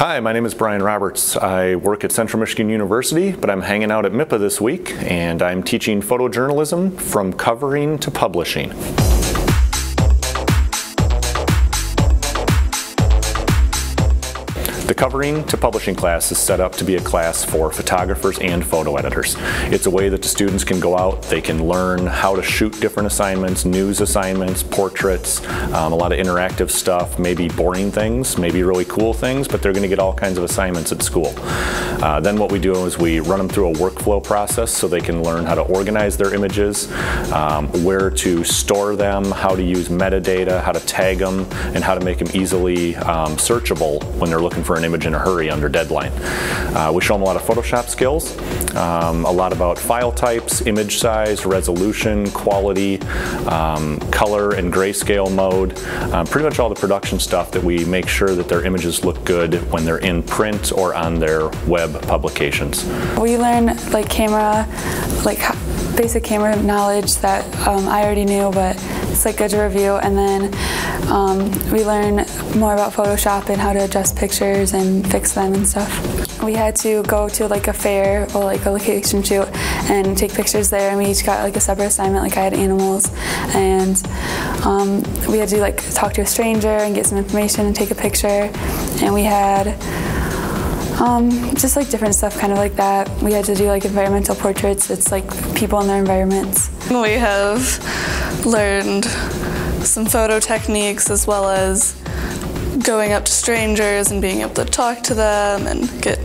Hi, my name is Brian Roberts. I work at Central Michigan University, but I'm hanging out at MIPA this week, and I'm teaching photojournalism from covering to publishing. The covering to publishing class is set up to be a class for photographers and photo editors. It's a way that the students can go out, they can learn how to shoot different assignments, news assignments, portraits, um, a lot of interactive stuff, maybe boring things, maybe really cool things, but they're going to get all kinds of assignments at school. Uh, then what we do is we run them through a workflow process so they can learn how to organize their images, um, where to store them, how to use metadata, how to tag them, and how to make them easily um, searchable when they're looking for an image in a hurry under deadline. Uh, we show them a lot of Photoshop skills, um, a lot about file types, image size, resolution, quality, um, color and grayscale mode, um, pretty much all the production stuff that we make sure that their images look good when they're in print or on their web publications. We learn like camera, like basic camera knowledge that um, I already knew, but it's like good to review. And then um, we learn more about Photoshop and how to adjust pictures and fix them and stuff. We had to go to like a fair or like a location shoot and take pictures there and we each got like a separate assignment like I had animals and um, we had to like talk to a stranger and get some information and take a picture and we had um, just like different stuff kind of like that. We had to do like environmental portraits. It's like people in their environments. We have learned some photo techniques as well as going up to strangers and being able to talk to them and get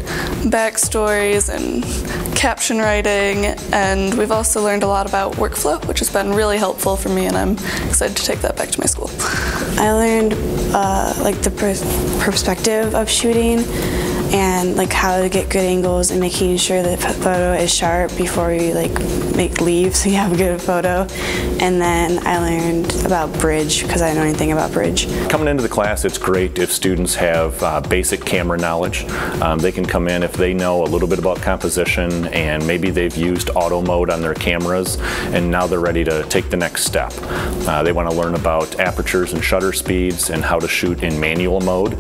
backstories and caption writing and we've also learned a lot about workflow which has been really helpful for me and I'm excited to take that back to my school. I learned uh, like the perspective of shooting and like how to get good angles and making sure the photo is sharp before you like make leave so you have a good photo. And then I learned about bridge because I didn't know anything about bridge. Coming into the class, it's great if students have uh, basic camera knowledge. Um, they can come in if they know a little bit about composition and maybe they've used auto mode on their cameras and now they're ready to take the next step. Uh, they want to learn about apertures and shutter speeds and how to shoot in manual mode.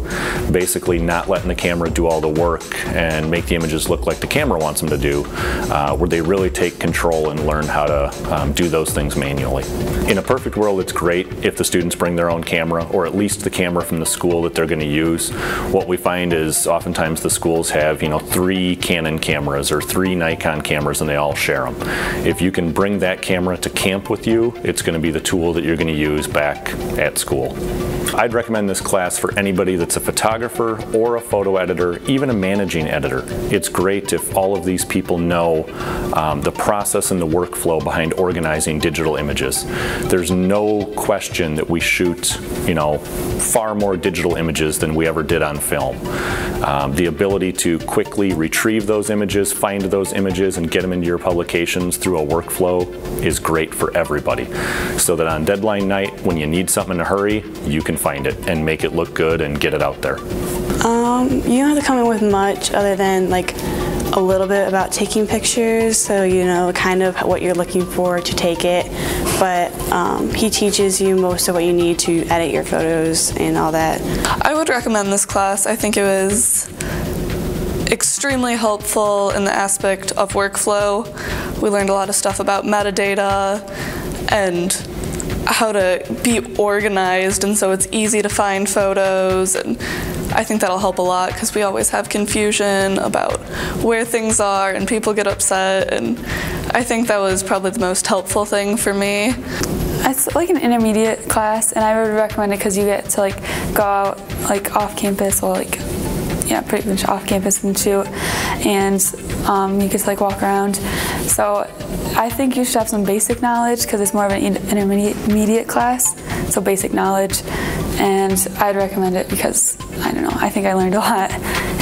Basically not letting the camera do all the work and make the images look like the camera wants them to do, uh, where they really take control and learn how to um, do those things manually. In a perfect world, it's great if the students bring their own camera, or at least the camera from the school that they're going to use. What we find is oftentimes the schools have, you know, three Canon cameras or three Nikon cameras and they all share them. If you can bring that camera to camp with you, it's going to be the tool that you're going to use back at school. I'd recommend this class for anybody that's a photographer or a photo editor, even a managing editor. It's great if all of these people know um, the process and the workflow behind organizing digital images. There's no question that we shoot, you know, far more digital images than we ever did on film. Um, the ability to quickly retrieve those images, find those images, and get them into your publications through a workflow is great for everybody. So that on deadline night, when you need something in a hurry, you can find it and make it look good and get it out there. Um, you don't have to come in with much other than like a little bit about taking pictures so you know kind of what you're looking for to take it but um, he teaches you most of what you need to edit your photos and all that. I would recommend this class. I think it was extremely helpful in the aspect of workflow. We learned a lot of stuff about metadata and how to be organized and so it's easy to find photos and I think that'll help a lot because we always have confusion about where things are and people get upset and I think that was probably the most helpful thing for me. It's like an intermediate class and I would recommend it because you get to like go out like off campus or like yeah, pretty much off campus and shoot, and um, you get to like walk around. So I think you should have some basic knowledge because it's more of an intermediate class, so basic knowledge, and I'd recommend it because I don't know, I think I learned a lot.